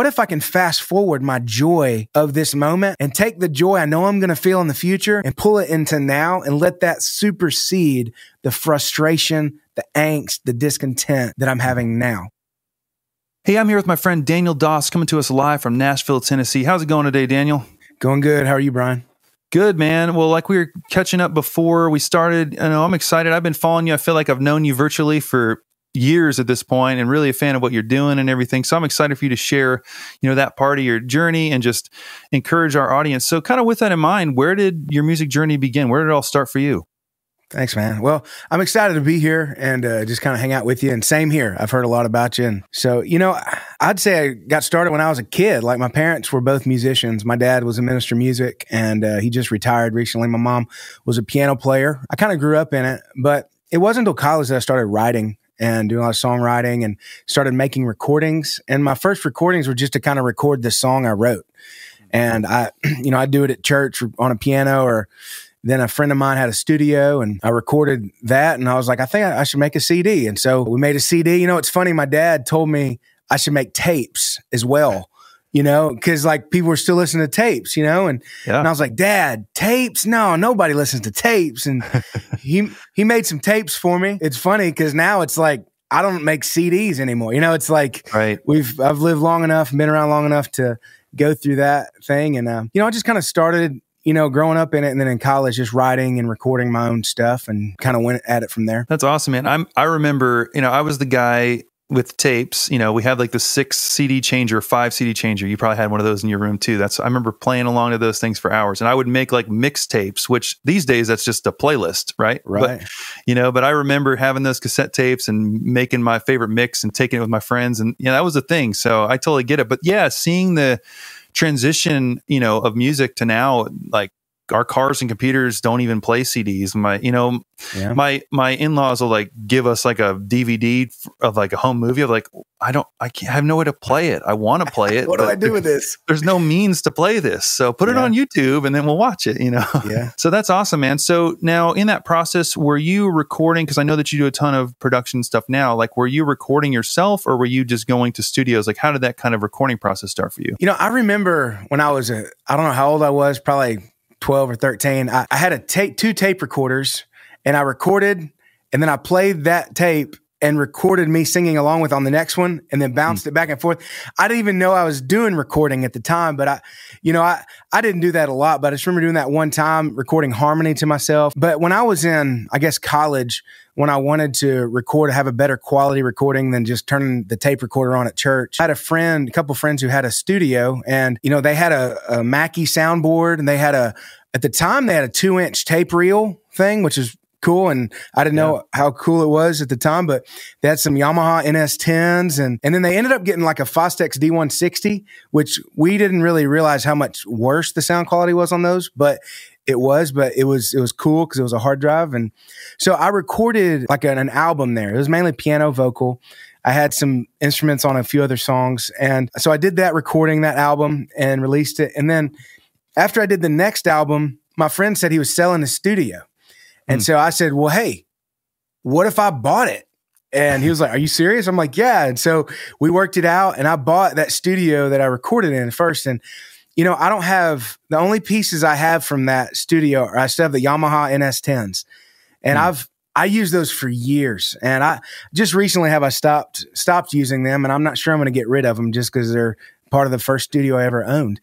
what if I can fast forward my joy of this moment and take the joy I know I'm going to feel in the future and pull it into now and let that supersede the frustration, the angst, the discontent that I'm having now. Hey, I'm here with my friend Daniel Doss coming to us live from Nashville, Tennessee. How's it going today, Daniel? Going good. How are you, Bryan? Good, man. Well, like we were catching up before we started, I know I'm excited. I've been following you. I feel like I've known you virtually for years at this point and really a fan of what you're doing and everything. So I'm excited for you to share, you know, that part of your journey and just encourage our audience. So kind of with that in mind, where did your music journey begin? Where did it all start for you? Thanks, man. Well, I'm excited to be here and uh, just kind of hang out with you. And same here. I've heard a lot about you. And so, you know, I'd say I got started when I was a kid. Like my parents were both musicians. My dad was a minister of music and uh, he just retired recently. My mom was a piano player. I kind of grew up in it, but it wasn't until college that I started writing and doing a lot of songwriting and started making recordings. And my first recordings were just to kind of record the song I wrote. And I, you know, I do it at church on a piano or then a friend of mine had a studio and I recorded that. And I was like, I think I should make a CD. And so we made a CD. You know, it's funny. My dad told me I should make tapes as well, you know, because like people were still listening to tapes, you know, and, yeah. and I was like, Dad, tapes? No, nobody listens to tapes. And he he made some tapes for me. It's funny because now it's like I don't make CDs anymore. You know, it's like right. we've I've lived long enough, been around long enough to go through that thing, and uh, you know, I just kind of started you know, growing up in it and then in college, just writing and recording my own stuff and kind of went at it from there. That's awesome, man. I'm, I remember, you know, I was the guy with tapes, you know, we had like the six CD changer, five CD changer. You probably had one of those in your room too. That's I remember playing along to those things for hours. And I would make like mixtapes, which these days that's just a playlist, right? Right. But, you know, but I remember having those cassette tapes and making my favorite mix and taking it with my friends. And you know, that was a thing. So I totally get it. But yeah, seeing the transition, you know, of music to now, like our cars and computers don't even play CDs. My, you know, yeah. my my in laws will like give us like a DVD of like a home movie. of like, I don't, I can't, I have no way to play it. I want to play it. what do I do with this? There's no means to play this, so put yeah. it on YouTube and then we'll watch it. You know, yeah. so that's awesome, man. So now in that process, were you recording? Because I know that you do a ton of production stuff now. Like, were you recording yourself, or were you just going to studios? Like, how did that kind of recording process start for you? You know, I remember when I was a, I don't know how old I was, probably 12 or 13, I, I had a tape, two tape recorders and I recorded and then I played that tape and recorded me singing along with on the next one and then bounced mm. it back and forth. I didn't even know I was doing recording at the time, but I, you know, I, I didn't do that a lot, but I just remember doing that one time recording harmony to myself. But when I was in, I guess, college, when I wanted to record, have a better quality recording than just turning the tape recorder on at church, I had a friend, a couple friends who had a studio and, you know, they had a, a Mackie soundboard and they had a, at the time they had a two inch tape reel thing, which is cool. And I didn't yeah. know how cool it was at the time, but they had some Yamaha NS10s and, and then they ended up getting like a Fostex D160, which we didn't really realize how much worse the sound quality was on those, but it was, but it was, it was cool because it was a hard drive. And so I recorded like an, an album there. It was mainly piano vocal. I had some instruments on a few other songs. And so I did that recording, that album and released it. And then after I did the next album, my friend said he was selling the studio. And mm. so I said, well, hey, what if I bought it? And he was like, Are you serious? I'm like, Yeah. And so we worked it out and I bought that studio that I recorded in first. And, you know, I don't have the only pieces I have from that studio, I still have the Yamaha NS10s. And mm. I've, I use those for years. And I just recently have I stopped, stopped using them. And I'm not sure I'm going to get rid of them just because they're part of the first studio I ever owned.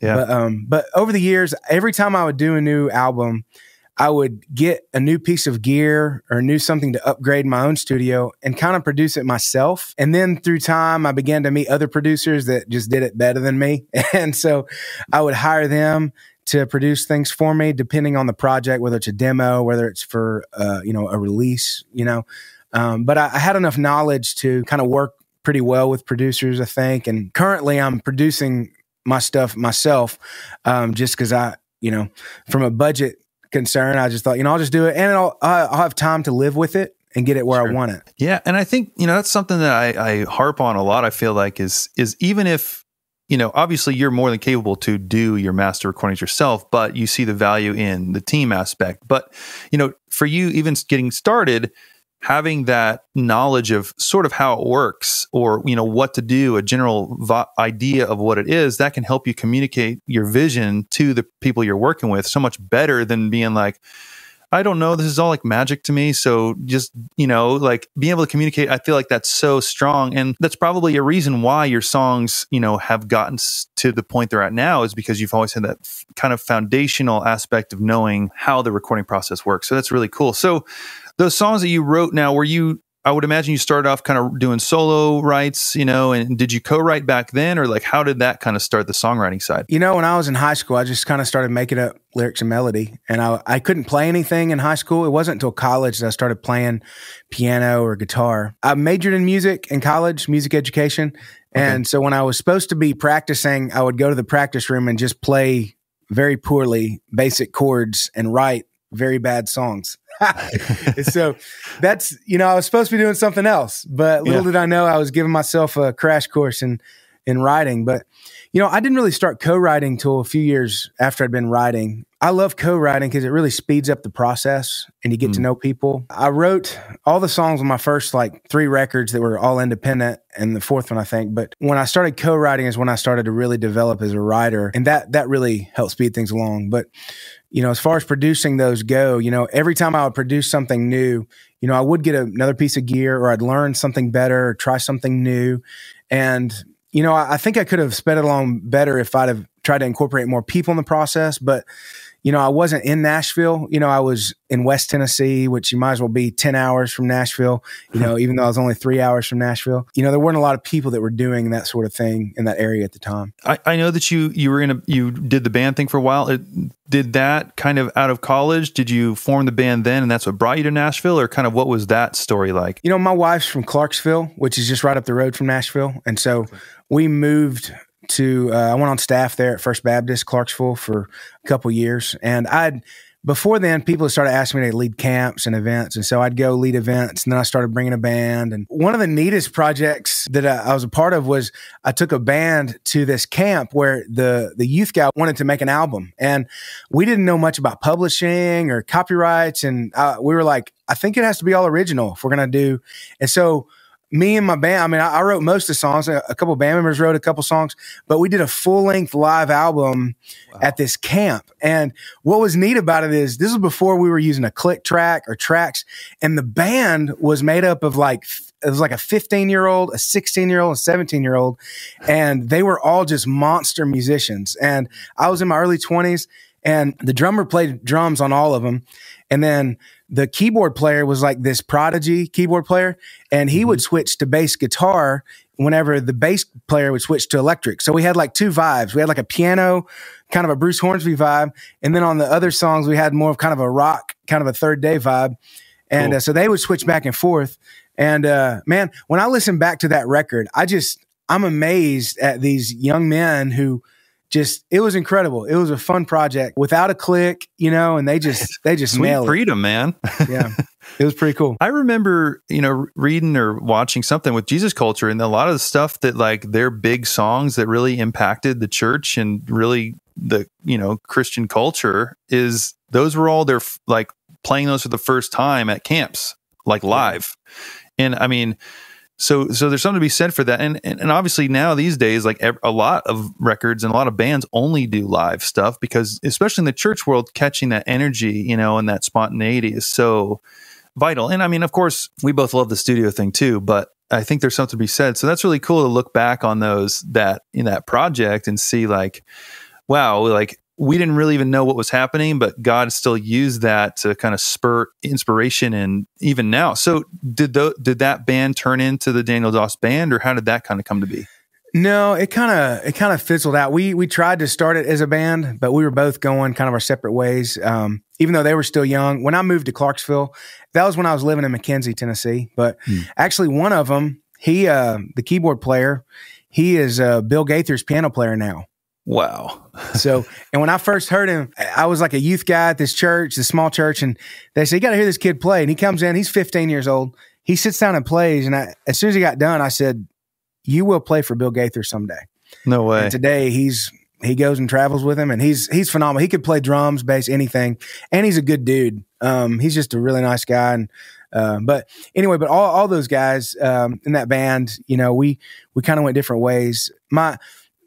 Yeah. But, um, but over the years, every time I would do a new album, I would get a new piece of gear or new something to upgrade my own studio and kind of produce it myself. And then through time, I began to meet other producers that just did it better than me. And so I would hire them to produce things for me, depending on the project, whether it's a demo, whether it's for, uh, you know, a release, you know. Um, but I, I had enough knowledge to kind of work pretty well with producers, I think. And currently I'm producing my stuff myself, um, just because I, you know, from a budget concern. I just thought, you know, I'll just do it, and I'll I'll have time to live with it and get it where sure. I want it. Yeah, and I think you know that's something that I, I harp on a lot. I feel like is is even if you know, obviously you're more than capable to do your master recordings yourself, but you see the value in the team aspect. But you know, for you, even getting started, having that knowledge of sort of how it works or you know what to do a general v- idea of what it is that can help you communicate your vision to the people you're working with so much better than being like I don't know. This is all like magic to me. So just, you know, like being able to communicate, I feel like that's so strong. And that's probably a reason why your songs, you know, have gotten to the point they're at now is because you've always had that f- kind of foundational aspect of knowing how the recording process works. So that's really cool. So those songs that you wrote now, were you I would imagine you started off kind of doing solo writes, you know, and did you co-write back then or like how did that kind of start the songwriting side? You know, when I was in high school, I just kind of started making up lyrics and melody and I, I couldn't play anything in high school. It wasn't until college that I started playing piano or guitar. I majored in music in college, music education. And okay. so when I was supposed to be practicing, I would go to the practice room and just play very poorly basic chords and write very bad songs. so that's you know I was supposed to be doing something else, but little yeah. did I know I was giving myself a crash course in in writing. But you know I didn't really start co-writing till a few years after I'd been writing. I love co-writing because it really speeds up the process and you get mm. to know people. I wrote all the songs on my first like three records that were all independent and the fourth one I think. But when I started co-writing is when I started to really develop as a writer. And that that really helped speed things along. But you know, as far as producing those go, you know, every time I would produce something new, you know, I would get another piece of gear or I'd learn something better or try something new. And, you know, I, I think I could have sped it along better if I'd have tried to incorporate more people in the process. But, you know, I wasn't in Nashville. You know, I was in West Tennessee, which you might as well be 10 hours from Nashville, you know, even though I was only three hours from Nashville. You know, there weren't a lot of people that were doing that sort of thing in that area at the time. I, I know that you, you were in a, you did the band thing for a while. It, did that kind of out of college? Did you form the band then and that's what brought you to Nashville or kind of what was that story like? You know, my wife's from Clarksville, which is just right up the road from Nashville. And so we moved to uh, I went on staff there at First Baptist Clarksville for a couple years, and I'd before then people started asking me to lead camps and events, and so I'd go lead events, and then I started bringing a band. And one of the neatest projects that I, I was a part of was I took a band to this camp where the the youth guy wanted to make an album, and we didn't know much about publishing or copyrights, and uh, we were like, I think it has to be all original if we're gonna do, and so me and my band, I mean, I, I wrote most of the songs. A, a, couple band members wrote a couple songs, but we did a full length live album wow. at this camp. And what was neat about it is this was before we were using a click track or tracks. And the band was made up of like, it was like a 15 year old, a 16 year old, a 17 year old. And they were all just monster musicians. And I was in my early 20s and the drummer played drums on all of them. And then the keyboard player was like this prodigy keyboard player, and he mm-hmm. would switch to bass guitar whenever the bass player would switch to electric. So we had like two vibes. We had like a piano, kind of a Bruce Hornsby vibe, and then on the other songs we had more of kind of a rock, kind of a third day vibe. And cool. uh, so they would switch back and forth. And uh, man, when I listen back to that record, I just I'm amazed at these young men who just it was incredible. It was a fun project without a click, you know, and they just they just Sweet freedom, it. man. yeah. It was pretty cool. I remember, you know, reading or watching something with Jesus Culture and a lot of the stuff that like their big songs that really impacted the church and really the, you know, Christian culture is those were all their like playing those for the first time at camps, like live. And I mean, so so there's something to be said for that. And and, and obviously now these days like a lot of records and a lot of bands only do live stuff because especially in the church world catching that energy you know and that spontaneity is so vital. And i mean of course we both love the studio thing too but i think there's something to be said. So that's really cool to look back on those that in that project and see like wow like we didn't really even know what was happening, but God still used that to kind of spur inspiration. And even now, so did the, did that band turn into the Daniel Doss band, or how did that kind of come to be? No, it kind of it kind of fizzled out. We we tried to start it as a band, but we were both going kind of our separate ways. Um, even though they were still young, when I moved to Clarksville, that was when I was living in McKenzie, Tennessee. But hmm. actually, one of them, he uh, the keyboard player, he is uh, Bill Gaither's piano player now. Wow. so, and when I first heard him, I was like a youth guy at this church, this small church, and they said, You got to hear this kid play. And he comes in, he's 15 years old. He sits down and plays. And I, as soon as he got done, I said, You will play for Bill Gaither someday. No way. And today he's, he goes and travels with him and he's, he's phenomenal. He could play drums, bass, anything. And he's a good dude. Um, he's just a really nice guy. And, Uh, but anyway, but all, all those guys um, in that band, you know, we we kind of went different ways. My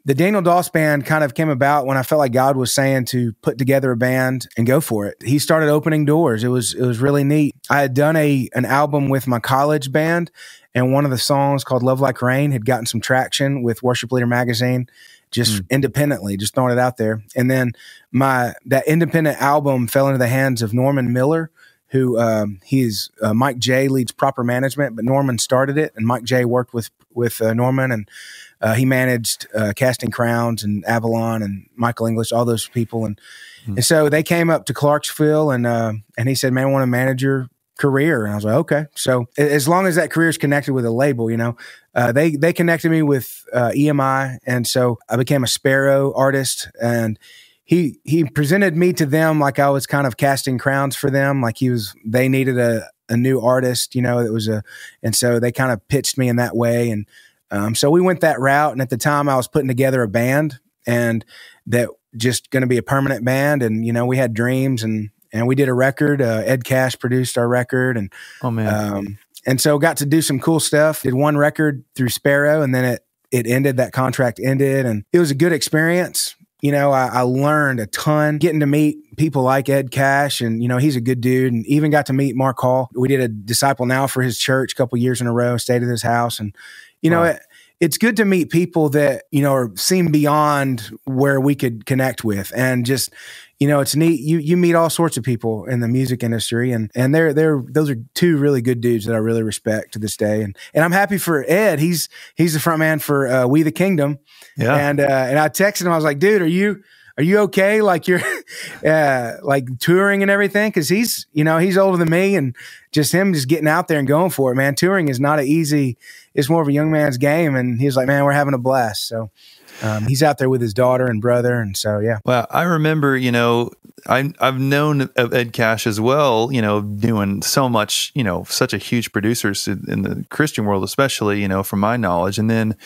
the Daniel Doss band kind of came about when I felt like God was saying to put together a band and go for it. He started opening doors. It was it was really neat. I had done a an album with my college band, and one of the songs called "Love Like Rain" had gotten some traction with Worship Leader magazine, just mm. independently, just throwing it out there. And then my that independent album fell into the hands of Norman Miller, who um, he's uh, Mike J leads proper management, but Norman started it, and Mike J worked with with uh, Norman and uh, he managed uh, Casting Crowns and Avalon and Michael English, all those people, and mm-hmm. and so they came up to Clarksville and uh, and he said, "Man, I want to manage your career," and I was like, "Okay." So as long as that career is connected with a label, you know, uh, they they connected me with uh, EMI, and so I became a Sparrow artist and. He, he presented me to them like I was kind of casting crowns for them. Like he was, they needed a, a new artist, you know, that was a, and so they kind of pitched me in that way. And um, so we went that route. And at the time, I was putting together a band and that just going to be a permanent band. And, you know, we had dreams and, and we did a record. Uh, Ed Cash produced our record. And, oh, man. Um, and so got to do some cool stuff. Did one record through Sparrow and then it, it ended, that contract ended. And it was a good experience. You know, I, I learned a ton getting to meet people like Ed Cash, and you know he's a good dude, and even got to meet Mark Hall. We did a disciple now for his church a couple years in a row. Stayed at his house, and you know, it, it's good to meet people that, you know, are, seem beyond where we could connect with and just, you know, it's neat. You you meet all sorts of people in the music industry, and and they're they're those are two really good dudes that I really respect to this day, and and I'm happy for Ed. He's he's the front man for uh, We the Kingdom, yeah. And uh, and I texted him. I was like, dude, are you are you okay? Like you're uh, like touring and everything? Because he's you know he's older than me, and just him just getting out there and going for it, man. Touring is not an easy. It's more of a young man's game, and he's like, man, we're having a blast. So. Um, he's out there with his daughter and brother, and so yeah. Well, I remember, you know, I, I've known of Ed Cash as well. You know, doing so much, you know, such a huge producer in the Christian world, especially, you know, from my knowledge, and then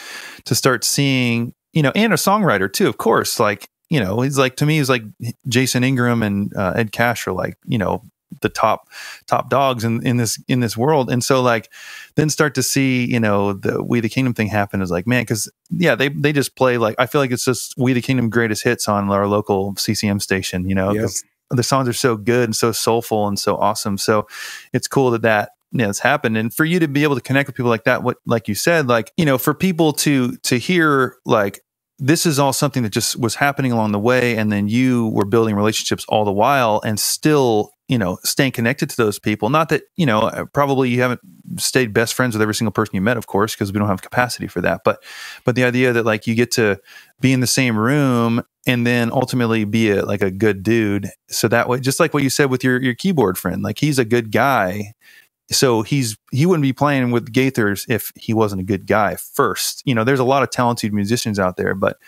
to start seeing, you know, and a songwriter too, of course. Like you know, he's like to me, he's like Jason Ingram and uh, Ed Cash are like you know the top top dogs in, in this in this world. And so like then start to see you know the we the kingdom thing happen is like man because yeah they they just play like i feel like it's just we the kingdom greatest hits on our local ccm station you know yep. the songs are so good and so soulful and so awesome. So it's cool that that you know, it's happened. And for you to be able to connect with people like that what like you said like you know for people to to hear like this is all something that just was happening along the way and then you were building relationships all the while and still you know staying connected to those people. Not that you know uh, probably you haven't stayed best friends with every single person you met of course because we don't have capacity for that. But but the idea that like you get to be in the same room and then ultimately be a like a good dude. So that way just like what you said with your your keyboard friend like he's a good guy so he's he wouldn't be playing with Gaithers if he wasn't a good guy first. You know, there's a lot of talented musicians out there, but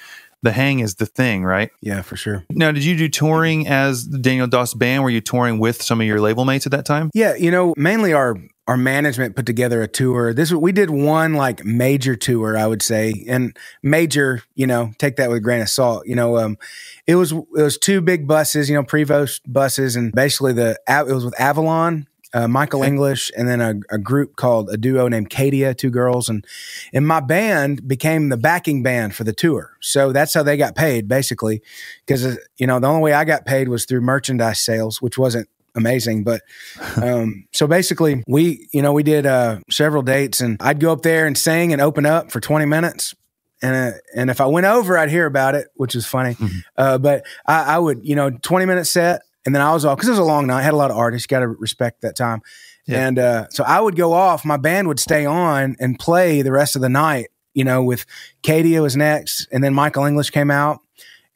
the hang is the thing, right? Yeah, for sure. Now, did you do touring as the Daniel Doss band? Were you touring with some of your label mates at that time? Yeah, you know, mainly our our management put together a tour. This we did one like major tour, I would say, and major, you know, take that with a grain of salt. You know, um, it was it was two big buses, you know, Prevost buses, and basically the it was with Avalon uh, Michael okay. English, and then a, a, group called a duo named Cadia, two girls, and and my band became the backing band for the tour. So that's how they got paid, basically, because uh, you know the only way I got paid was through merchandise sales, which wasn't amazing. But um, so basically, we you know we did uh, several dates, and I'd go up there and sing and open up for twenty minutes. And, uh, and if I went over, I'd hear about it, which is funny. Mm-hmm. Uh, but I, I, would, you know, 20 minute set. And then I was off because it was a long night. I had a lot of artists. Got to respect that time. Yeah. And uh, so I would go off. My band would stay on and play the rest of the night. You know, with Cadia was next, and then Michael English came out,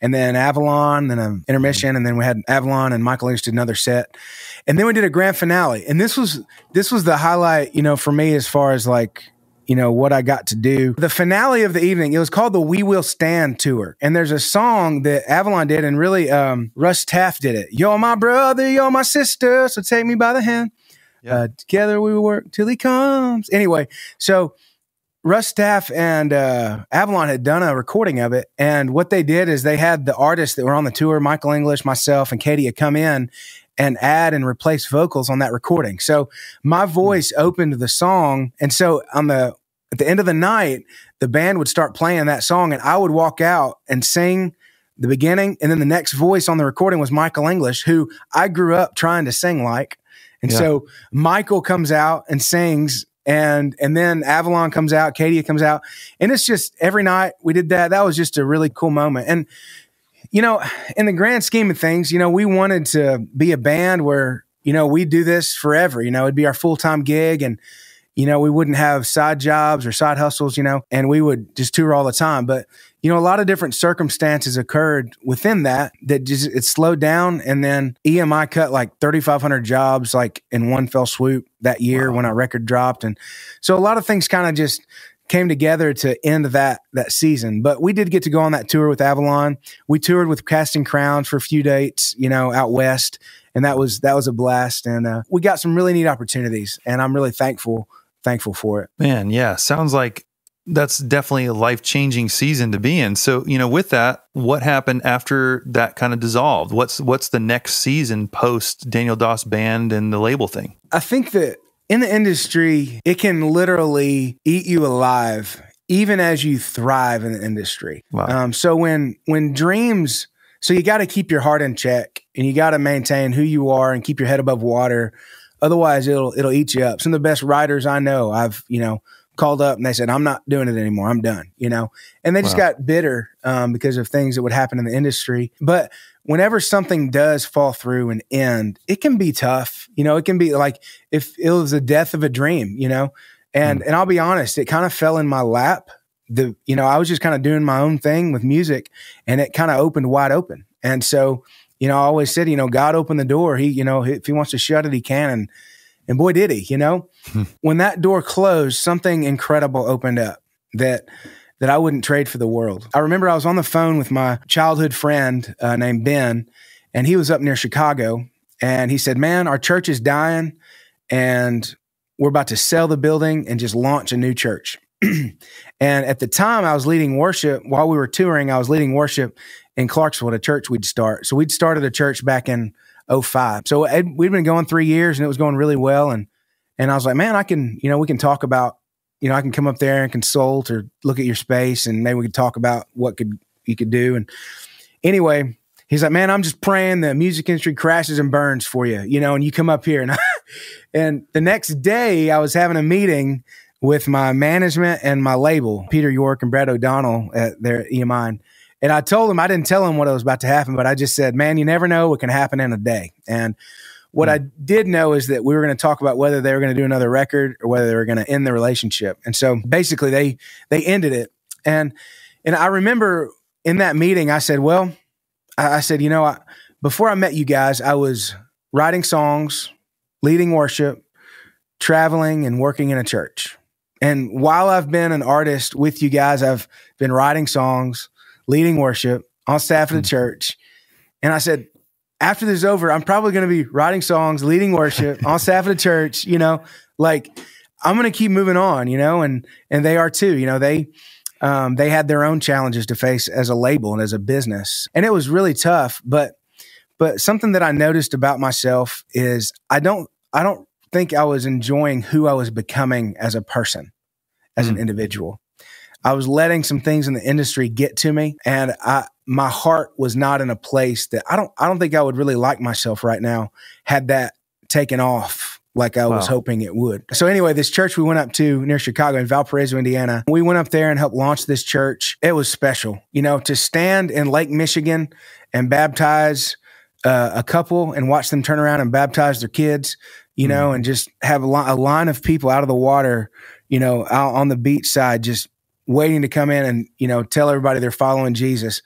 and then Avalon, then an intermission, and then we had Avalon and Michael English did another set, and then we did a grand finale. And this was this was the highlight, you know, for me as far as like you know, what I got to do. The finale of the evening, it was called the We Will Stand Tour. And there's a song that Avalon did, and really um, Russ Taff did it. You're my brother, you're my sister, so take me by the hand. Yeah. Uh, together we will work till he comes. Anyway, so Russ Taff and uh, Avalon had done a recording of it. And what they did is they had the artists that were on the tour, Michael English, myself, and Katie, had come in and add and replace vocals on that recording. So my voice opened the song. And so on the, at the end of the night, the band would start playing that song and I would walk out and sing the beginning. And then the next voice on the recording was Michael English, who I grew up trying to sing like. And yeah. so Michael comes out and sings and and then Avalon comes out, Cadia comes out, and it's just every night we did that. That was just a really cool moment. And you know, in the grand scheme of things, you know, we wanted to be a band where you know we do this forever. You know, it'd be our full time gig, and you know we wouldn't have side jobs or side hustles. You know, and we would just tour all the time. But you know, a lot of different circumstances occurred within that that just it slowed down. And then EMI cut like 3,500 jobs like in one fell swoop that year wow. when our record dropped. And so a lot of things kind of just came together to end that that season. But we did get to go on that tour with Avalon. We toured with Casting Crowns for a few dates, you know, out west, and that was that was a blast. And uh, we got some really neat opportunities, and I'm really thankful thankful for it. Man, yeah, sounds like that's definitely a life changing season to be in. So, you know, with that, what happened after that kind of dissolved? What's what's the next season post Daniel Doss band and the label thing? I think that in the industry, it can literally eat you alive, even as you thrive in the industry. Wow. Um, so when when dreams, so you got to keep your heart in check, and you got to maintain who you are and keep your head above water. Otherwise, it'll it'll eat you up. Some of the best writers I know, I've you know called up and they said, I'm not doing it anymore. I'm done, you know? And they just wow. got bitter um, because of things that would happen in the industry. But whenever something does fall through and end, it can be tough. You know, it can be like if it was the death of a dream, you know? And, mm. and I'll be honest, it kind of fell in my lap. The, you know, I was just kind of doing my own thing with music and it kind of opened wide open. And so, you know, I always said, you know, God opened the door. He, you know, if he wants to shut it, he can. And, and boy, did he, you know, hmm. when that door closed, something incredible opened up that, that I wouldn't trade for the world. I remember I was on the phone with my childhood friend uh, named Ben, and he was up near Chicago. And he said, Man, our church is dying, and we're about to sell the building and just launch a new church. and at the time, I was leading worship while we were touring. I was leading worship in Clarksville, a church we'd start. So we'd started a church back in 05. So we'd been going three years and it was going really well. And, and I was like, man, I can, you know, we can talk about, you know, I can come up there and consult or look at your space and maybe we could talk about what could, you could do. And anyway, he's like, man, I'm just praying the music industry crashes and burns for you, you know, and you come up here. And, I, and the next day I was having a meeting with my management and my label, Peter York and Brad O'Donnell at their EMI. And I told him, I didn't tell him what was about to happen, but I just said, man, you never know what can happen in a day. And what mm. I did know is that we were going to talk about whether they were going to do another record or whether they were going to end the relationship. And so basically they, they ended it. And, and I remember in that meeting, I said, well, I, I said, you know, I, before I met you guys, I was writing songs, leading worship, traveling and working in a church. And while I've been an artist with you guys, I've been writing songs, leading worship on staff of the hmm. church. And I said, after this is over, I'm probably going to be writing songs, leading worship on staff of the church, you know, like I'm going to keep moving on, you know, and, and they are too, you know, they, um, they had their own challenges to face as a label and as a business. And it was really tough, but, but something that I noticed about myself is I don't, I don't think I was enjoying who I was becoming as a person, as mm. an hmm. individual. I was letting some things in the industry get to me and I my heart was not in a place that I don't I don't think I would really like myself right now had that taken off like I wow. was hoping it would. So anyway, this church we went up to near Chicago in Valparaiso, Indiana. We went up there and helped launch this church. It was special, you know, to stand in Lake Michigan and baptize uh, a couple and watch them turn around and baptize their kids, you know, mm. and just have a, li- a line of people out of the water, you know, out on the beach side, just waiting to come in and you know tell everybody they're following Jesus,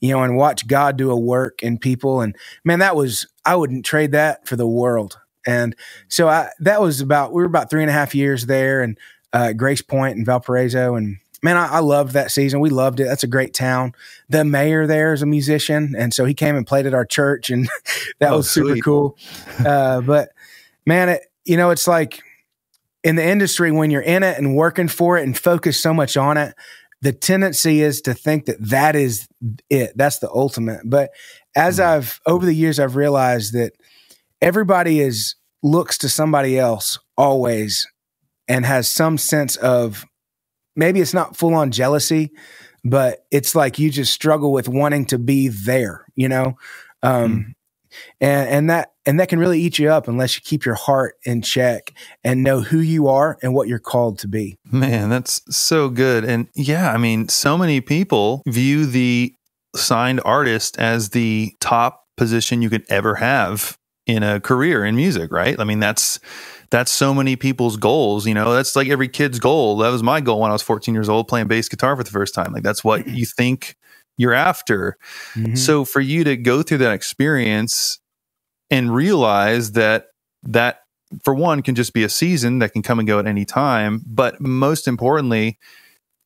you know, and watch God do a work in people. And man, that was I wouldn't trade that for the world. And so I that was about we were about three and a half years there, and uh, Grace Point and Valparaiso, and man, I, I, loved that season. We loved it. That's a great town. The mayor there is a musician, and so he came and played at our church, and that oh, was super sweet. cool. Uh, but man, it, you know, it's like in the industry, when you're in it and working for it and focus so much on it, the tendency is to think that that is it. That's the ultimate. But as mm-hmm. I've over the years, I've realized that everybody is looks to somebody else always and has some sense of maybe it's not full on jealousy, but it's like you just struggle with wanting to be there, you know? Um, mm. And, and that, and that can really eat you up unless you keep your heart in check and know who you are and what you're called to be. Man, that's so good. And yeah, I mean, so many people view the signed artist as the top position you could ever have in a career in music, right? I mean, that's that's so many people's goals. You know, that's like every kid's goal. That was my goal when I was 14 years old, playing bass guitar for the first time. Like that's what you think you're after. Mm-hmm. So for you to go through that experience and realize that that for one can just be a season that can come and go at any time, but most importantly,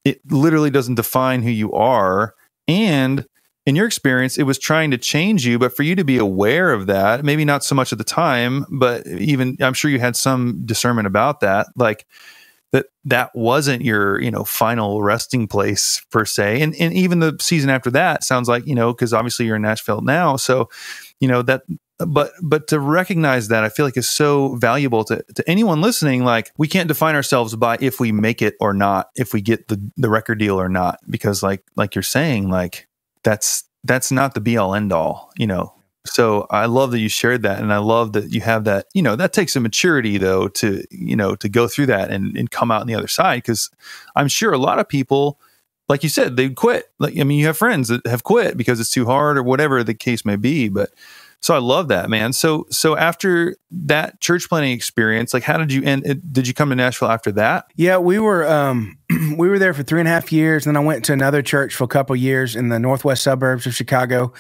it literally doesn't define who you are and in your experience, it was trying to change you, but for you to be aware of that, maybe not so much at the time, but even I'm sure you had some discernment about that, like that that wasn't your, you know, final resting place per se. And and even the season after that sounds like, you know, because obviously you're in Nashville now. So, you know, that but but to recognize that I feel like is so valuable to, to anyone listening. Like we can't define ourselves by if we make it or not, if we get the the record deal or not, because like like you're saying, like that's that's not the be all end all, you know. So I love that you shared that, and I love that you have that. You know, that takes a maturity though to you know to go through that and, and come out on the other side. Because I'm sure a lot of people, like you said, they quit. Like I mean, you have friends that have quit because it's too hard or whatever the case may be. But so I love that, man. So so after that church planting experience, like how did you end? Did you come to Nashville after that? Yeah, we were um, we were there for three and a half years. Then I went to another church for a couple years in the northwest suburbs of Chicago.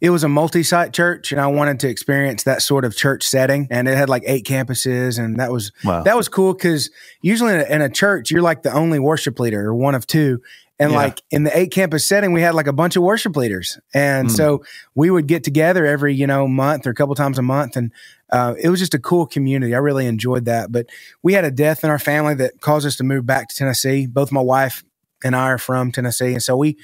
It was a multi-site church, and I wanted to experience that sort of church setting. And it had like eight campuses, and that was wow. that was cool because usually in a, in a church you're like the only worship leader or one of two, and yeah. like in the eight campus setting, we had like a bunch of worship leaders. And mm. so we would get together every, you know, month or a couple times a month. And uh, it was just a cool community. I really enjoyed that. But we had a death in our family that caused us to move back to Tennessee. Both my wife and I are from Tennessee. And so we,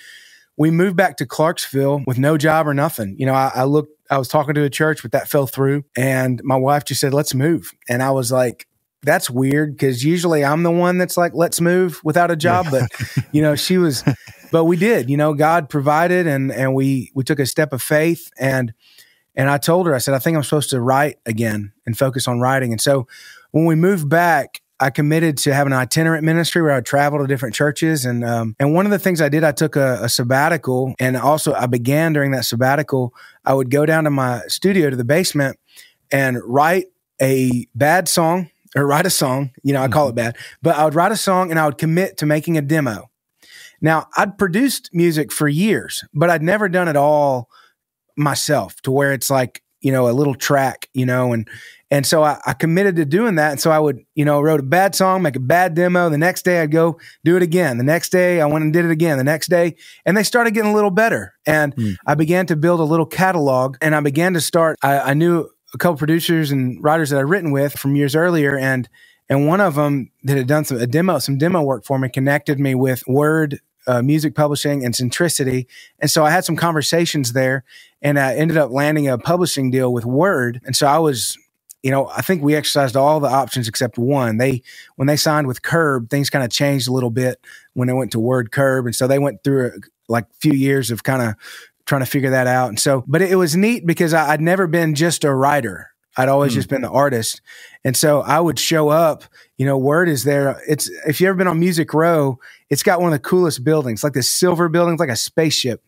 we moved back to Clarksville with no job or nothing. You know, I, I looked, I was talking to a church, but that fell through. And my wife just said, let's move. And I was like, that's weird because usually I'm the one that's like, let's move without a job. But, you know, she was, but we did, you know, God provided and, and we, we took a step of faith and, and I told her, I said, I think I'm supposed to write again and focus on writing. And so when we moved back, I committed to have an itinerant ministry where I would travel to different churches. And, um, and one of the things I did, I took a, a sabbatical and also I began during that sabbatical, I would go down to my studio to the basement and write a bad song or write a song. You know, I call mm-hmm. it bad, but I would write a song and I would commit to making a demo. Now, I'd produced music for years, but I'd never done it all myself to where it's like, you know, a little track, you know, and and so I, I, committed to doing that. And so I would, you know, wrote a bad song, make a bad demo. The next day I'd go do it again. The next day I went and did it again. The next day, and they started getting a little better. And mm. I began to build a little catalog and I began to start. I, I knew a couple producers and writers that I'd written with from years earlier, and and one of them that had done some a demo some demo work for me connected me with Word uh, Music Publishing and Centricity, and so I had some conversations there, and I ended up landing a publishing deal with Word, and so I was. You know, I think we exercised all the options except one. They, when they signed with Curb, things kind of changed a little bit when they went to Word Curb, and so they went through a, like few years of kind of trying to figure that out. And so, but it, was neat because I, would never been just a writer. I'd always mm. just been the artist. And so I would show up, you know, word is there. It's, if you've ever been on Music Row, it's got one of the coolest buildings, like this silver building, like a spaceship.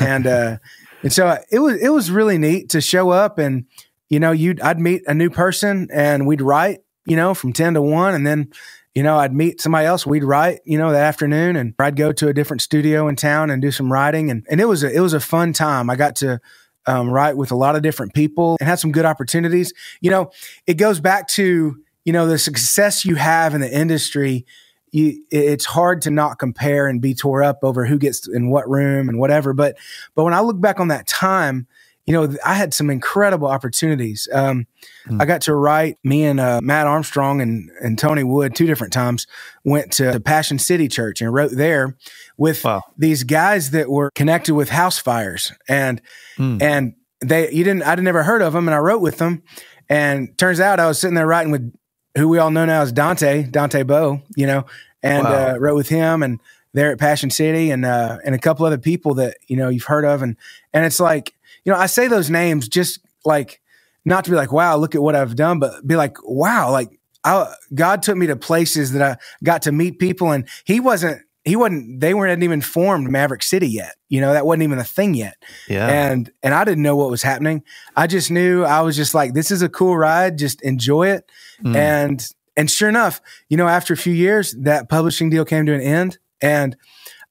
And, uh, and so it was, it was really neat to show up and, you know, you'd, I'd meet a new person and we'd write, you know, from 10 to 1 and then you know, I'd meet somebody else. We'd write, you know, that afternoon, and I'd go to a different studio in town and do some writing, and and it was a, it was a fun time. I got to um, write with a lot of different people and had some good opportunities. You know, it goes back to you know the success you have in the industry. You, it's hard to not compare and be tore up over who gets in what room and whatever. But but when I look back on that time, you know, I had some incredible opportunities. Um, mm. I got to write, me and uh, Matt Armstrong and, and Tony Wood, two different times, went to Passion City Church and wrote there with wow. these guys that were connected with Housefires. And, mm. and they, you didn't, I'd never heard of them. And I wrote with them And turns out I was sitting there writing with who we all know now as Dante, Dante Bowe, you know, and wow. uh, wrote with him and there at Passion City and uh, and a couple other people that you know you've heard of. And and it's like you know I say those names just like not to be like wow look at what I've done but be like wow like I, God took me to places that I got to meet people and he wasn't he wasn't they weren't even formed Maverick City yet. You know that wasn't even a thing yet. Yeah. And and I didn't know what was happening. I just knew I was just like this is a cool ride. Just enjoy it mm. and and sure enough you know after a few years that publishing deal came to an end and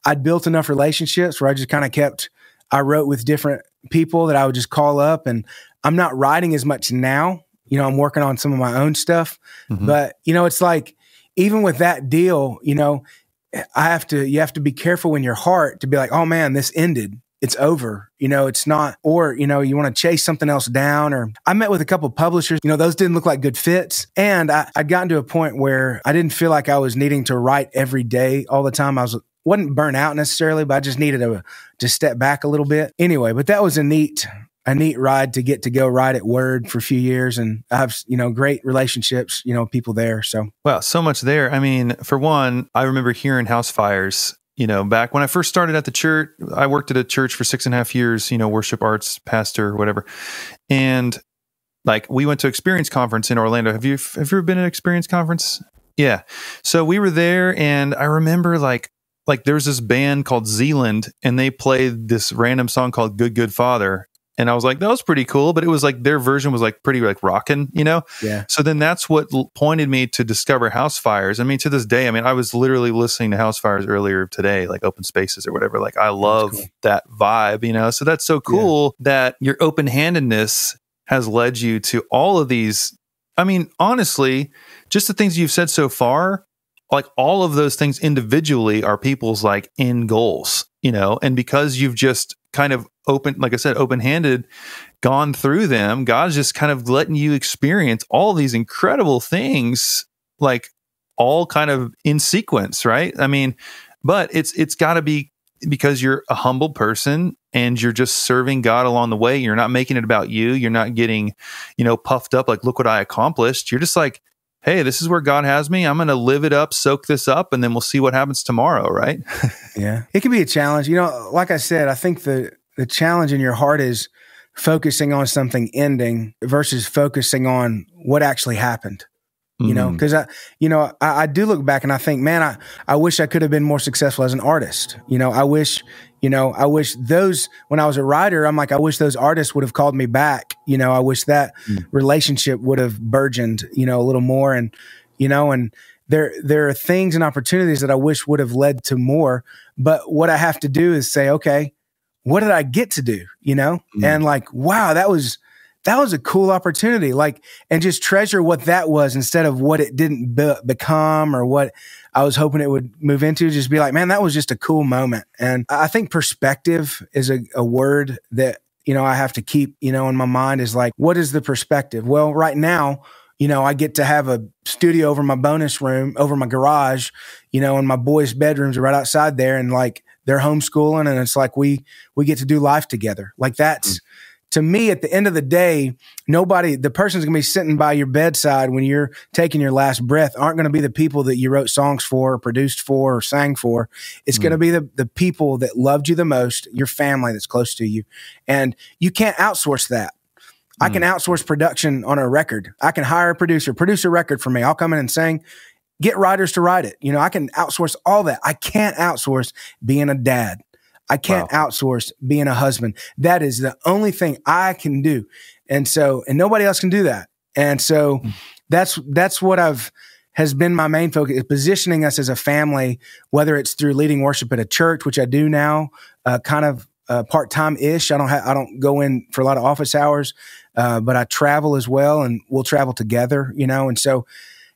I'd built enough relationships where I just kind of kept, I wrote with different people that I would just call up. And I'm not writing as much now. You know, I'm working on some of my own stuff. Mm-hmm. But, you know, it's like, even with that deal, you know, I have to, you have to be careful in your heart to be like, oh man, this ended it's over. You know, it's not, or, you know, you want to chase something else down. Or I met with a couple publishers, you know, those didn't look like good fits. And I, I'd gotten to a point where I didn't feel like I was needing to write every day all the time. I was, wasn't burnt out necessarily, but I just needed to just step back a little bit. Anyway, but that was a neat, a neat ride to get to go ride at Word for a few years, and I have you know great relationships, you know, people there. So wow, so much there. I mean, for one, I remember hearing Housefires you know, back when I first started at the church, I worked at a church for six and a half years, you know, worship arts pastor, whatever. And like we went to experience conference in Orlando. Have you have you ever been at experience conference? Yeah. So we were there and I remember like like there's this band called Zealand and they played this random song called Good Good Father and I was like, that was pretty cool. But it was like their version was like pretty like rocking, you know? Yeah. So then that's what l- pointed me to discover Housefires. I mean, to this day, I mean, I was literally listening to Housefires earlier today, like open spaces or whatever. Like I love cool. that vibe, you know? So that's so cool yeah. that your open handedness has led you to all of these. I mean, honestly, just the things you've said so far, like all of those things individually are people's like end goals, you know? And because you've just kind of open, like I said, open handed, gone through them. God's just kind of letting you experience all these incredible things, like all kind of in sequence, right? I mean, but it's it's got to be because you're a humble person and you're just serving God along the way. You're not making it about you. You're not getting, you know, puffed up like, look what I accomplished. You're just like, hey, this is where God has me. I'm going to live it up, soak this up, and then we'll see what happens tomorrow, right? yeah. It can be a challenge. You know, like I said, I think the the challenge in your heart is focusing on something ending versus focusing on what actually happened. You know, because mm. I, you know, I, I, do look back and I think, man, I, I wish I could have been more successful as an artist. You know, I wish, you know, I wish those when I was a writer, I'm like, I wish those artists would have called me back. You know, I wish that mm. relationship would have burgeoned, you know, a little more. And, you know, and there there are things and opportunities that I wish would have led to more. But what I have to do is say, okay, what did I get to do? You know, mm. and like, wow, that was that was a cool opportunity. Like, and just treasure what that was instead of what it didn't be- become or what I was hoping it would move into. Just be like, man, that was just a cool moment. And I think perspective is a, a word that you know I have to keep you know in my mind. Is like, what is the perspective? Well, right now you know, I get to have a studio over my bonus room, over my garage, you know, and my boys' bedrooms are right outside there. And like, they're homeschooling and it's like we we get to do life together like that's mm. to me at the end of the day nobody the person's going to be sitting by your bedside when you're taking your last breath aren't going to be the people that you wrote songs for or produced for or sang for it's mm. going to be the the people that loved you the most your family that's close to you and you can't outsource that I can mm. outsource production on a record. I can hire a producer, produce a record for me. I'll come in and sing get writers to write it. You know, I can outsource all that. I can't outsource being a dad. I can't wow. outsource being a husband. That is the only thing I can do. And so, and nobody else can do that. And so hmm. that's, that's what I've, has been my main focus is positioning us as a family, whether it's through leading worship at a church, which I do now, uh, kind of uh, part time ish. I don't have, I don't go in for a lot of office hours, uh, but I travel as well, and we'll travel together. You know, and so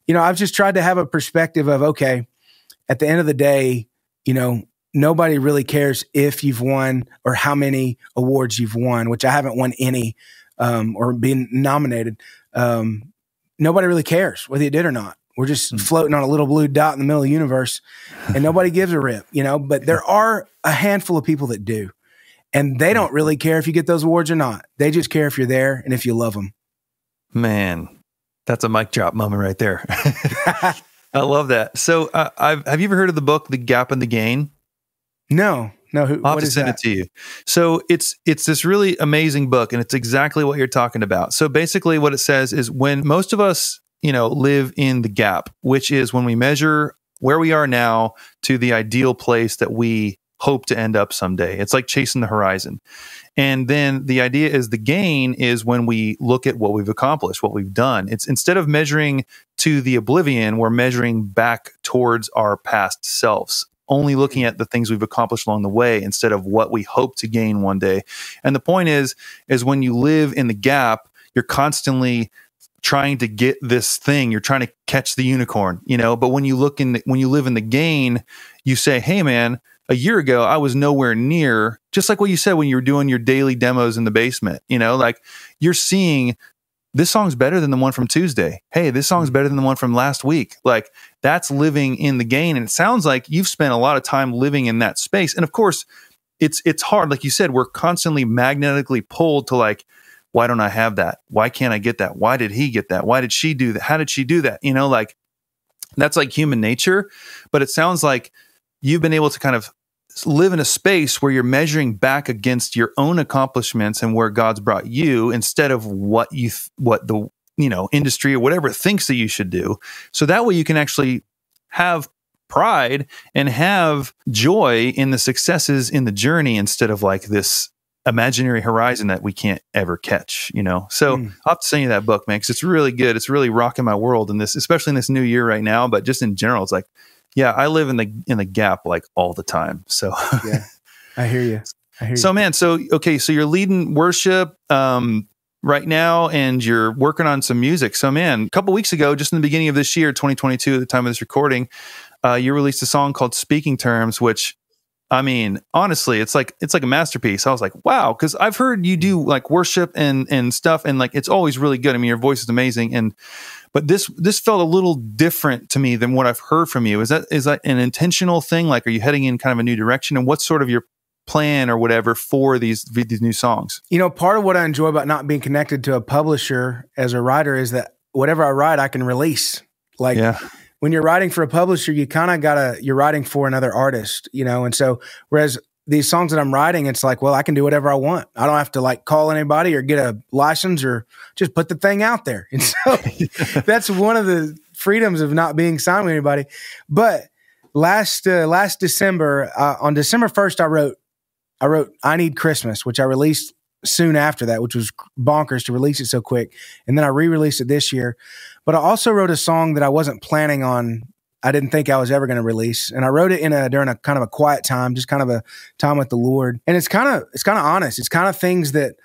you know, I've just tried to have a perspective of, okay, at the end of the day, you know, nobody really cares if you've won or how many awards you've won, which I haven't won any um, or been nominated. Um, nobody really cares whether you did or not. We're just mm-hmm. floating on a little blue dot in the middle of the universe and nobody gives a rip, you know, but there are a handful of people that do. And they don't really care if you get those awards or not. They just care if you're there and if you love them. Man, that's a mic drop moment right there. I love that. So, uh, I've, have you ever heard of the book "The Gap and the Gain"? No, no. Who, I'll have to send that? it to you. So it's it's this really amazing book, and it's exactly what you're talking about. So basically, what it says is when most of us, you know, live in the gap, which is when we measure where we are now to the ideal place that we hope to end up someday. It's like chasing the horizon. And then the idea is the gain is when we look at what we've accomplished, what we've done. It's instead of measuring to the oblivion, we're measuring back towards our past selves, only looking at the things we've accomplished along the way instead of what we hope to gain one day. And the point is is when you live in the gap, you're constantly trying to get this thing you're trying to catch the unicorn you know but when you look in the, when you live in the gain you say hey man a year ago I was nowhere near just like what you said when you were doing your daily demos in the basement, you know, like you're seeing this song's better than the one from Tuesday. Hey, this song's mm-hmm. better than the one from last week. Like that's living in the gain and it sounds like you've spent a lot of time living in that space. And of course, it's it's hard like you said we're constantly magnetically pulled to like why don't I have that? Why can't I get that? Why did he get that? Why did she do that? How did she do that? You know, like that's like human nature, but it sounds like you've been able to kind of live in a space where you're measuring back against your own accomplishments and where God's brought you instead of what you th- what the you know industry or whatever thinks that you should do. So that way you can actually have pride and have joy in the successes in the journey instead of like this imaginary horizon that we can't ever catch, you know. So mm. I'll have to send you that book, man, because it's really good. It's really rocking my world in this, especially in this new year right now. But just in general, it's like yeah, I live in the in the gap like all the time. So yeah, I hear you. I hear so you. man, so okay, so you're leading worship um, right now, and you're working on some music. So man, a couple weeks ago, just in the beginning of this year, 2022, at the time of this recording, uh, you released a song called "Speaking Terms," which I mean, honestly, it's like it's like a masterpiece. I was like, wow, because I've heard you do like worship and and stuff, and like it's always really good. I mean, your voice is amazing, and but this this felt a little different to me than what I've heard from you. Is that is that an intentional thing? Like, are you heading in kind of a new direction? And what's sort of your plan or whatever for these these new songs? You know, part of what I enjoy about not being connected to a publisher as a writer is that whatever I write, I can release. Like. Yeah when you're writing for a publisher, you kind of gotta you're writing for another artist, you know. And so, whereas these songs that I'm writing, it's like, well, I can do whatever I want. I don't have to like call anybody or get a license or just put the thing out there. And so that's one of the freedoms of not being signed with anybody. But last uh, last December, uh, on December first, I wrote I wrote I Need Christmas, which I released soon after that, which was bonkers to release it so quick. And then I re-released it this year. But I also wrote a song that I wasn't planning on. I didn't think I was ever going to release, and I wrote it in a during a kind of a quiet time, just kind of a time with the Lord. And it's kind of it's kind of honest. It's kind of things that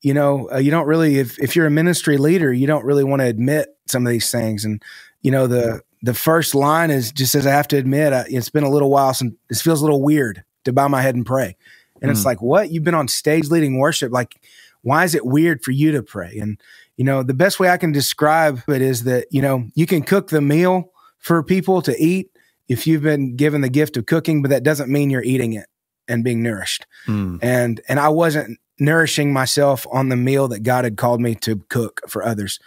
you know uh, you don't really if if you're a ministry leader, you don't really want to admit some of these things. And you know the the first line is just as I have to admit, I, it's been a little while since this feels a little weird to bow my head and pray. And mm. it's like, what? You've been on stage leading worship. Like, why is it weird for you to pray? And, you know, the best way I can describe it is that, you know, you can cook the meal for people to eat if you've been given the gift of cooking, but that doesn't mean you're eating it and being nourished. Mm. And, and I wasn't nourishing myself on the meal that God had called me to cook for others.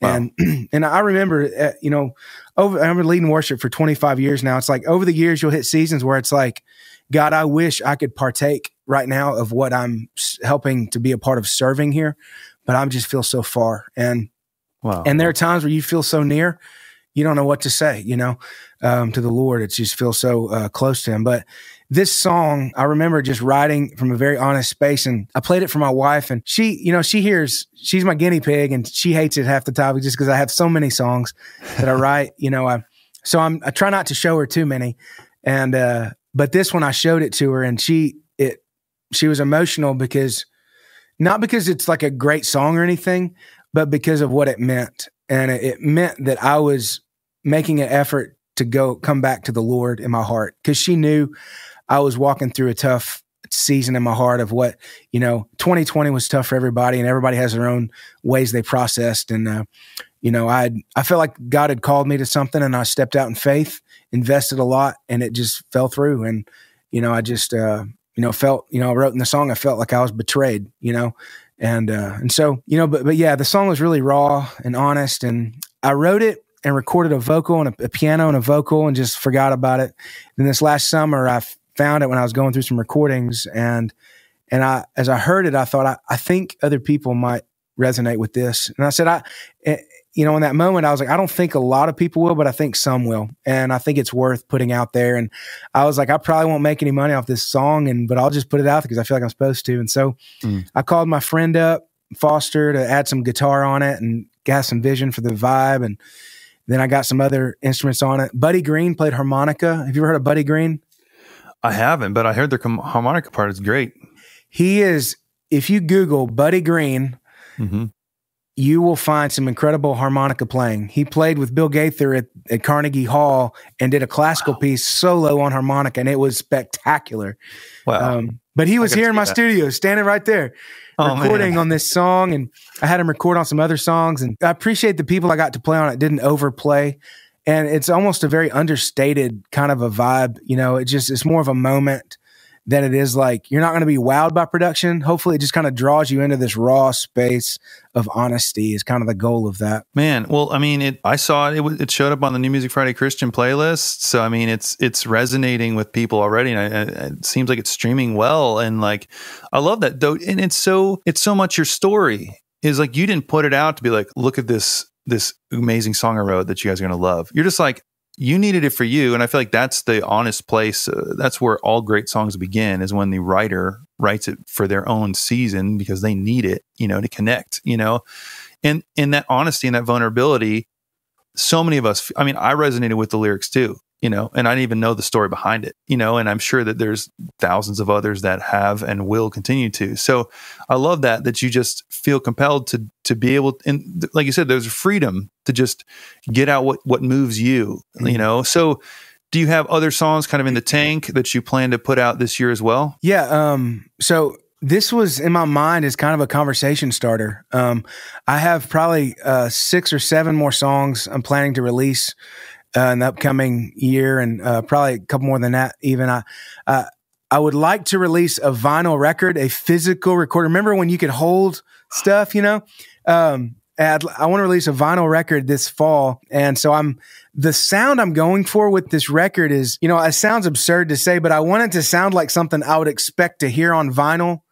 Wow. And and I remember, uh, you know, over I've been leading worship for 25 years now. It's like over the years you'll hit seasons where it's like, God, I wish I could partake right now of what I'm helping to be a part of serving here, but I just feel so far. And wow. and there are times where you feel so near, you don't know what to say, you know, um, to the Lord. It just feels so uh, close to Him. But this song, I remember just writing from a very honest space, and I played it for my wife, and she, you know, she hears she's my guinea pig, and she hates it half the time just because I have so many songs that I write. You know, I so I'm I try not to show her too many, and uh, but this one I showed it to her and she she was emotional because not because it's like a great song or anything, but because of what it meant. And it, meant that I was making an effort to go come back to the Lord in my heart because she knew I was walking through a tough season in my heart of what you know 2020 was tough for everybody and everybody has their own ways they processed and uh, you know i i felt like god had called me to something and i stepped out in faith invested a lot and it just fell through. And, you know, I just, uh, you know, felt, you know, I wrote in the song, I felt like I was betrayed, you know, and uh, and so you know, but but yeah, the song was really raw and honest, and I wrote it and recorded a vocal and a, a piano and a vocal, and just forgot about it. Then this last summer, I found it when I was going through some recordings, and and I as I heard it, I thought I, I think other people might resonate with this, and I said I. You know, in that moment, I was like, I don't think a lot of people will, but I think some will, and I think it's worth putting out there. And I was like, I probably won't make any money off this song, and but I'll just put it out because I feel like I'm supposed to. And so mm. I called my friend up, Foster, to add some guitar on it and got some vision for the vibe, and then I got some other instruments on it. Buddy Green played harmonica. Have you ever heard of Buddy Green? I haven't, but I heard the harmonica part is great. He is. If you Google Buddy Green, mm-hmm you will find some incredible harmonica playing. He played with Bill Gaither at, at Carnegie Hall and did a classical wow. piece solo on harmonica, and it was spectacular. Wow. Um, but he was here in my that. studio, standing right there, oh, recording man. on this song. And I had him record on some other songs. And I appreciate the people I got to play on it didn't overplay. And it's almost a very understated kind of a vibe. You know, it just, it's more of a moment than it is like you're not going to be wowed by production. Hopefully, it just kind of draws you into this raw space of honesty. Is kind of the goal of that. Man, well, I mean, it. I saw it. It, it showed up on the New Music Friday Christian playlist. So I mean, it's it's resonating with people already, and I, it seems like it's streaming well. And like, I love that though. And it's so it's so much your story is like you didn't put it out to be like, look at this this amazing song I wrote that you guys are going to love. You're just like, you needed it for you and i feel like that's the honest place uh, that's where all great songs begin is when the writer writes it for their own season because they need it you know to connect you know? And in that honesty and that vulnerability so many of us i mean i resonated with the lyrics too you know, and I didn't even know the story behind it, you know, and I'm sure that there's thousands of others that have and will continue to. So I love that that you just feel compelled to to be able and like you said there's a freedom to just get out what what moves you, mm-hmm. you know. So do you have other songs kind of in the tank that you plan to put out this year as well? Yeah, um so this was in my mind as kind of a conversation starter. Um, I have probably uh, six or seven more songs I'm planning to release uh, in the upcoming year, and uh, probably a couple more than that. Even I, uh, I would like to release a vinyl record, a physical record. Remember when you could hold stuff, you know? Um, I want to release a vinyl record this fall, and so I'm the sound I'm going for with this record is, you know, it sounds absurd to say, but I want it to sound like something I would expect to hear on vinyl,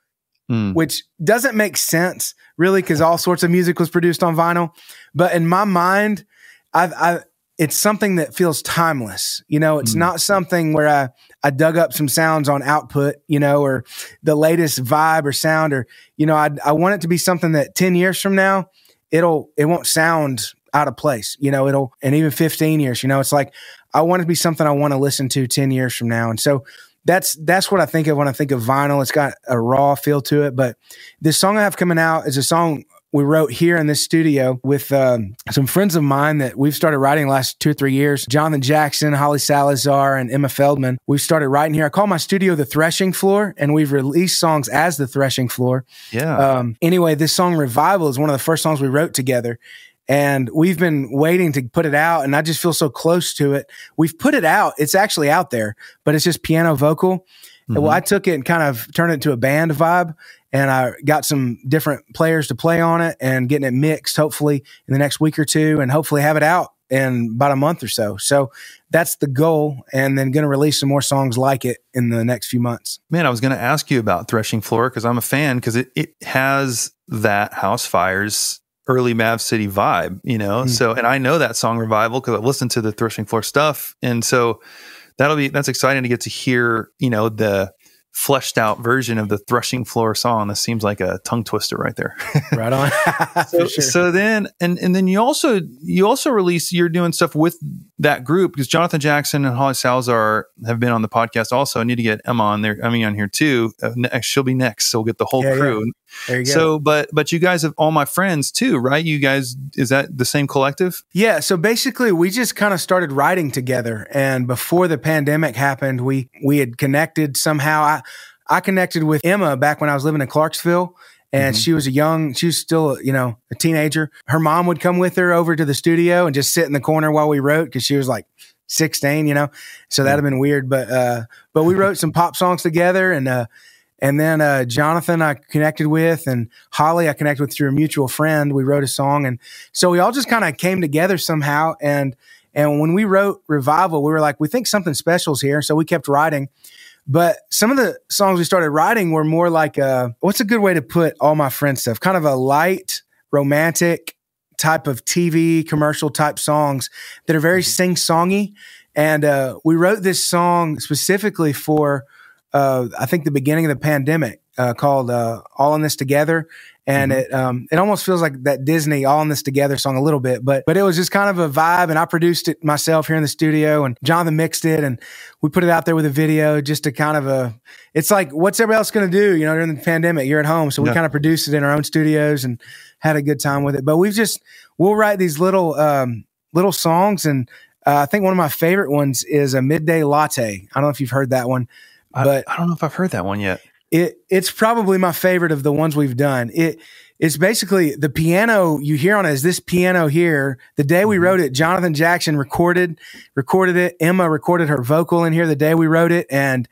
mm. which doesn't make sense really because all sorts of music was produced on vinyl. But in my mind, I've, I, it's something that feels timeless. You know, it's mm. not something where I, I dug up some sounds on output, you know, or the latest vibe or sound, or, you know, I, I want it to be something that 10 years from now, it'll, it won't sound out of place, you know, it'll, and even 15 years, you know, it's like, I want it to be something I want to listen to 10 years from now. And so that's, that's what I think of when I think of vinyl. It's got a raw feel to it, but this song I have coming out is a song we wrote here in this studio with um, some friends of mine that we've started writing the last two or three years Jonathan Jackson, Holly Salazar, and Emma Feldman. We've started writing here. I call my studio the Threshing Floor, and we've released songs as the Threshing Floor. Yeah. Um, anyway, this song Revival is one of the first songs we wrote together. And we've been waiting to put it out, and I just feel so close to it. We've put it out. It's actually out there, but it's just piano vocal. Mm-hmm. Well, I took it and kind of turned it into a band vibe and I got some different players to play on it and getting it mixed hopefully in the next week or two and hopefully have it out in about a month or so. So that's the goal. And then going to release some more songs like it in the next few months. Man, I was going to ask you about Threshing Floor because I'm a fan because it, it has that Housefires early Mav City vibe, you know? Mm. So, and I know that song Revival because I've listened to the Threshing Floor stuff. And so that'll be, that's exciting to get to hear, you know, the, fleshed out version of the threshing floor song. That seems like a tongue twister right there. right on. so, sure. so, then, and and then you also you also release you're doing stuff with that group because Jonathan Jackson and Holly Salazar have been on the podcast. Also, I need to get Emma on there. I mean, on here too. Uh, she'll be next, so we'll get the whole yeah, crew. Yeah. There you go. So, but but you guys have all my friends too, right? You guys is that the same collective? Yeah. So basically, we just kind of started writing together, and before the pandemic happened, we we had connected somehow. I I connected with Emma back when I was living in Clarksville. And mm-hmm. she was a young, she was still, you know, a teenager. Her mom would come with her over to the studio and just sit in the corner while we wrote because she was like 16, you know. So that'd have been weird. But uh, but we wrote some pop songs together and uh And then uh, Jonathan, I connected with, and Holly, I connected with through a mutual friend. We wrote a song, and so we all just kind of came together somehow. And and when we wrote Revival, we were like, we think something special's here, so we kept writing. But some of the songs we started writing were more like a, what's a good way to put all my friends stuff? Kind of a light, romantic type of TV commercial type songs that are very mm-hmm. sing songy. And uh, we wrote this song specifically for, uh, I think, the beginning of the pandemic uh, called uh, "All in This Together," and mm-hmm. it um, it almost feels like that Disney "All in This Together" song a little bit, but but it was just kind of a vibe, and I produced it myself here in the studio, and Jonathan mixed it, and we put it out there with a video just to kind of a. It's like what's everybody else going to do? You know, during the pandemic, you're at home, so we yeah. kind of produced it in our own studios and had a good time with it. But we've just we'll write these little um, little songs, and uh, I think one of my favorite ones is a midday latte. I don't know if you've heard that one, but I, I don't know if I've heard that one yet. It it's probably my favorite of the ones we've done. It it's basically the piano you hear on it is this piano here. The day we mm-hmm. wrote it, Jonathan Jackson recorded recorded it. Emma recorded her vocal in here the day we wrote it, and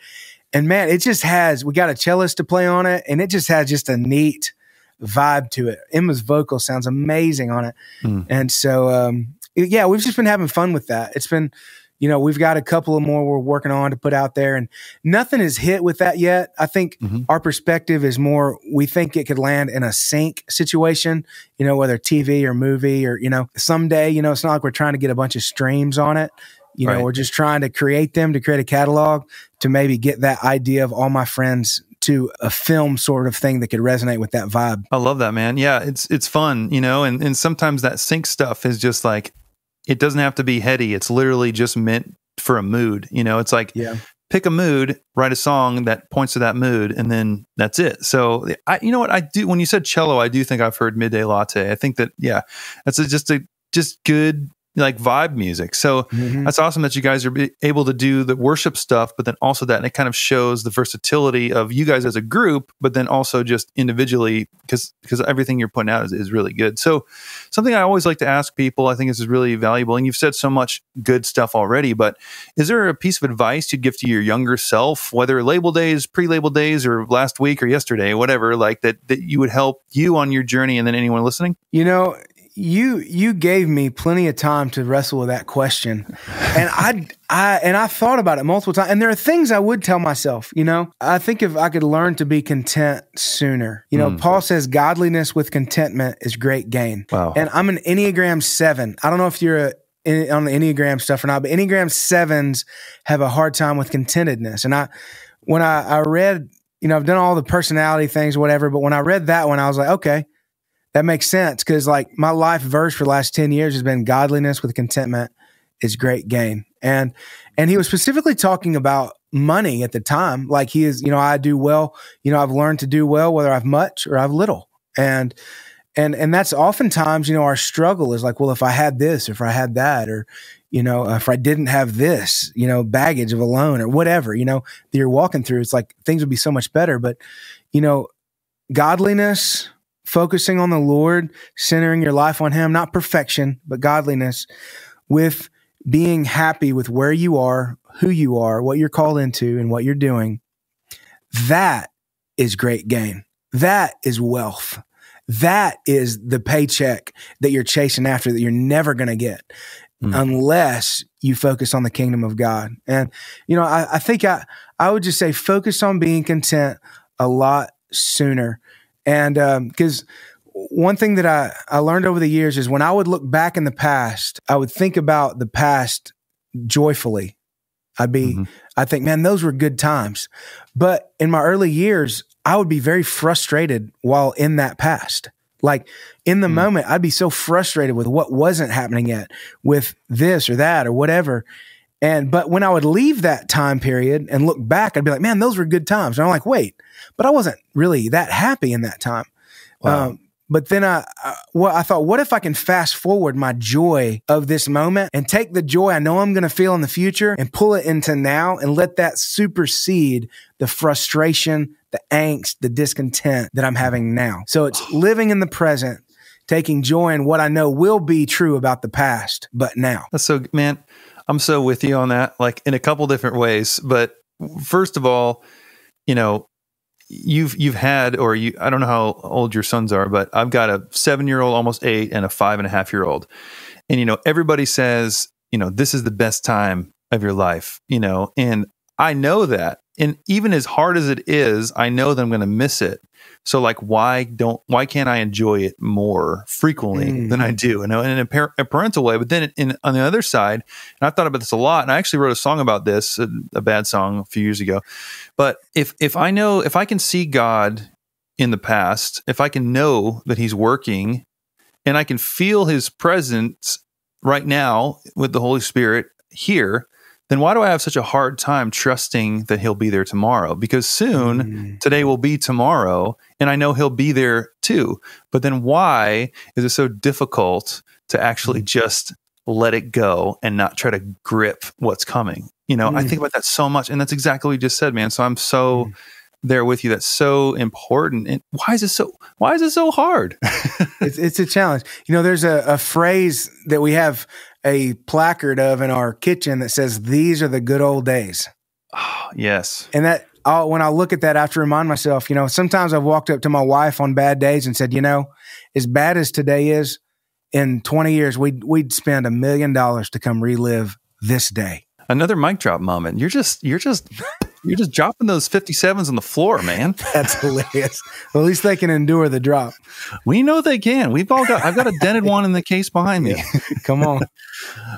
and man, it just has. We got a cellist to play on it, and it just has just a neat vibe to it. Emma's vocal sounds amazing on it, mm. and so um, yeah, we've just been having fun with that. It's been you know, we've got a couple of more we're working on to put out there and nothing is hit with that yet. I think mm-hmm. our perspective is more, we think it could land in a sync situation, you know, whether TV or movie or, you know, someday, you know, it's not like we're trying to get a bunch of streams on it. You know, right. we're just trying to create them to create a catalog to maybe get that idea of all my friends to a film sort of thing that could resonate with that vibe. I love that, man. Yeah, it's it's fun, you know, and and sometimes that sync stuff is just like it doesn't have to be heady. It's literally just meant for a mood. You know, it's like yeah. pick a mood, write a song that points to that mood, and then that's it. So I, you know what I do when you said cello, I do think I've heard midday latte. I think that yeah, that's a, just a just good like vibe music. So mm-hmm. that's awesome that you guys are able to do the worship stuff, but then also that and it kind of shows the versatility of you guys as a group, but then also just individually because because everything you're putting out is, is really good. So something I always like to ask people, I think this is really valuable, and you've said so much good stuff already, but is there a piece of advice you'd give to your younger self, whether label days, pre-label days, or last week or yesterday, whatever, like that that you would help you on your journey and then anyone listening? You know, you you gave me plenty of time to wrestle with that question. And i i and i thought about it multiple times. And there are things i would tell myself you know? I think if i could learn to be content sooner. You know mm. paul says godliness with contentment is great gain. Wow. And i'm an enneagram 7 i don't know if you're a on the enneagram stuff or not but enneagram 7s have a hard time with contentedness. And i when i i read you know i've done all the personality things whatever but when i read that one i was like okay that makes sense because like my life verse for the last 10 years has been godliness with contentment is great gain. And and he was specifically talking about money at the time. Like he is you know i do well you know i've learned to do well whether i've much or i've little. And and and that's oftentimes you know our struggle is like well if i had this or if i had that or you know if i didn't have this you know baggage of a loan or whatever you know that you're walking through it's like things would be so much better. But you know godliness focusing on the Lord, centering your life on Him, not perfection, but godliness, with being happy with where you are, who you are, what you're called into, and what you're doing, that is great gain. That is wealth. That is the paycheck that you're chasing after that you're never going to get mm. unless you focus on the kingdom of God. And, you know, I, I think I, I would just say focus on being content a lot sooner and because um, one thing that I, I learned over the years is when I would look back in the past, I would think about the past joyfully. I'd be, mm-hmm. I think, man, those were good times. But in my early years, I would be very frustrated while in that past. Like in the mm-hmm. moment, I'd be so frustrated with what wasn't happening yet, with this or that or whatever. And but when I would leave that time period and look back, I'd be like, man, those were good times. And I'm like, wait, but I wasn't really that happy in that time. Wow. Um, but then I, I, well, I thought, what if I can fast forward my joy of this moment and take the joy I know I'm going to feel in the future and pull it into now and let that supersede the frustration, the angst, the discontent that I'm having now. So it's living in the present, taking joy in what I know will be true about the past, but now. That's so, man, I'm so with you on that, like in a couple different ways. But first of all, you know, you've you've had or you I don't know how old your sons are, but I've got a seven year old, almost eight, and a five and a half year old. And you know, everybody says, you know, this is the best time of your life, you know, and I know that. And even as hard as it is, I know that I'm going to miss it. So like, why don't, why can't I enjoy it more frequently mm. than I do? You know, in a, par- a parental way. But then in, on the other side, and I've thought about this a lot, and I actually wrote a song about this, a, a bad song a few years ago. But if, if I know, if I can see God in the past, if I can know that he's working and I can feel his presence right now with the Holy Spirit here, then why do I have such a hard time trusting that he'll be there tomorrow? Because soon, mm. today will be tomorrow, and I know he'll be there too. But then why is it so difficult to actually mm. just let it go and not try to grip what's coming? You know, mm. I think about that so much, and that's exactly what you just said, man. So I'm so mm. there with you. That's so important. And why is it so? Why is it so hard? it's, it's a challenge. You know, there's a, a phrase that we have a placard of in our kitchen that says, These are the good old days. Oh, yes. And that I'll, when I look at that, I have to remind myself, you know, sometimes I've walked up to my wife on bad days and said, you know, as bad as today is, in 20 years, we'd, we'd spend a million dollars to come relive this day. Another mic drop moment. You're just, you're just you're just dropping those 57s on the floor, man. That's hilarious. Well, at least they can endure the drop. We know they can. We've all got, I've got a dented one in the case behind me. Come on.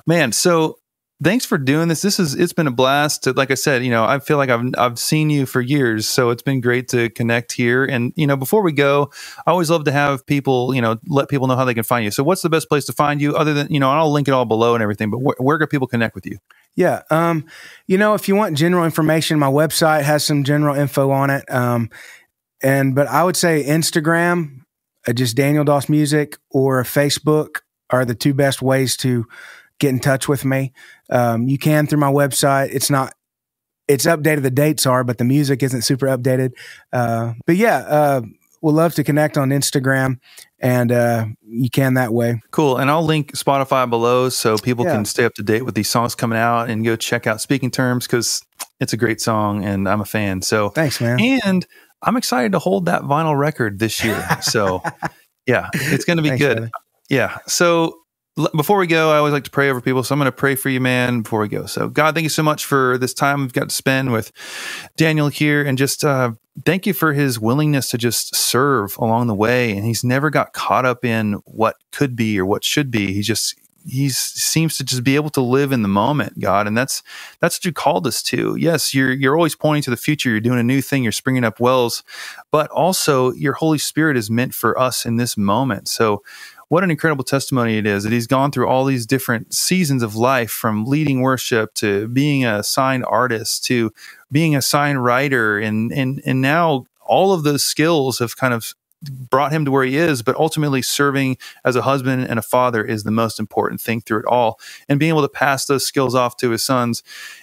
man. So thanks for doing this. This is, it's been a blast. To, like I said, you know, I feel like I've, I've seen you for years. So it's been great to connect here. And, you know, before we go, I always love to have people, you know, let people know how they can find you. So what's the best place to find you other than, you know, I'll link it all below and everything, but wh- where can people connect with you? Yeah. Um, you know, if you want general information, my website has some general info on it. Um, and but I would say Instagram, uh, just Daniel Doss Music, or Facebook are the two best ways to get in touch with me. Um, you can through my website. It's not it's updated. The dates are, but the music isn't super updated. Uh, but yeah, uh, we'll love to connect on Instagram and uh, you can that way. Cool. And I'll link Spotify below so people yeah. can stay up to date with these songs coming out and go check out Speaking Terms because it's a great song and I'm a fan. So thanks, man. And I'm excited to hold that vinyl record this year. So yeah, it's going to be thanks, good. Buddy. Yeah. So before we go, I always like to pray over people. So I'm going to pray for you, man, before we go. So, God, thank you so much for this time we've got to spend with Daniel here. And just uh, thank you for his willingness to just serve along the way. And he's never got caught up in what could be or what should be. He just, he seems to just be able to live in the moment, God, and that's that's what you called us to. Yes, you're you're always pointing to the future. You're doing a new thing. You're springing up wells, but also your Holy Spirit is meant for us in this moment. So what an incredible testimony it is that he's gone through all these different seasons of life from leading worship to being a signed artist to being a signed writer and and and now all of those skills have kind of brought him to where he is, but ultimately serving as a husband and a father is the most important thing through it all. And being able to pass those skills off to his sons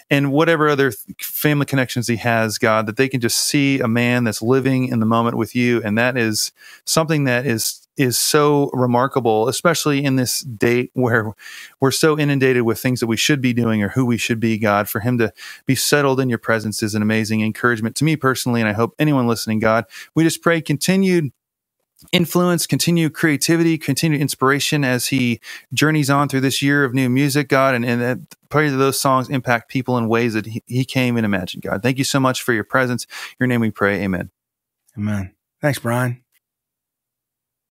and whatever other family connections he has, God, that they can just see a man that's living in the moment with you. And that is something that is is so remarkable, especially in this date where we're so inundated with things that we should be doing or who we should be, God. For Him to be settled in your presence is an amazing encouragement to me personally, and I hope anyone listening, God. We just pray continued influence, continued creativity, continued inspiration as He journeys on through this year of new music, God, and, and that pray that those songs impact people in ways that He, he came and imagined, God. Thank you so much for your presence. Your name we pray. Amen. Amen. Thanks, Bryan.